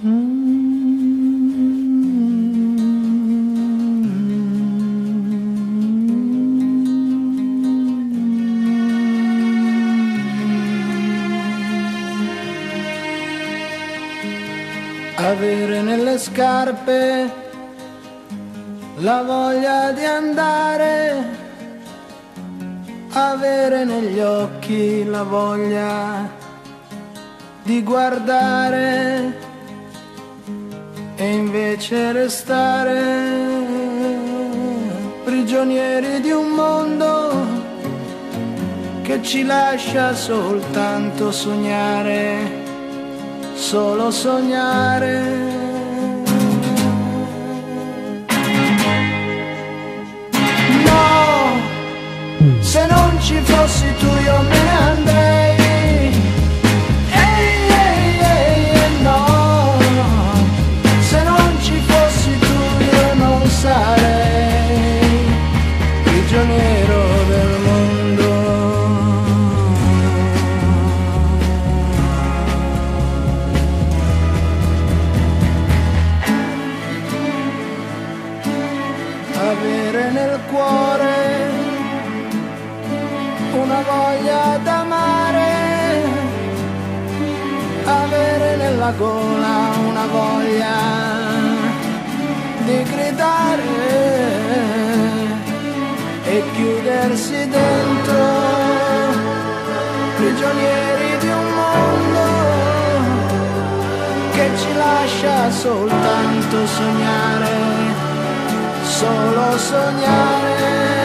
Avere nelle scarpe la voglia di andare, avere negli occhi la voglia di guardare invece restare prigionieri di un mondo che ci lascia soltanto sognare solo sognare. Cuore una voglia d'amare, avere nella gola una voglia di gridare e chiudersi dentro, prigionieri di un mondo che ci lascia soltanto sognare solo sognare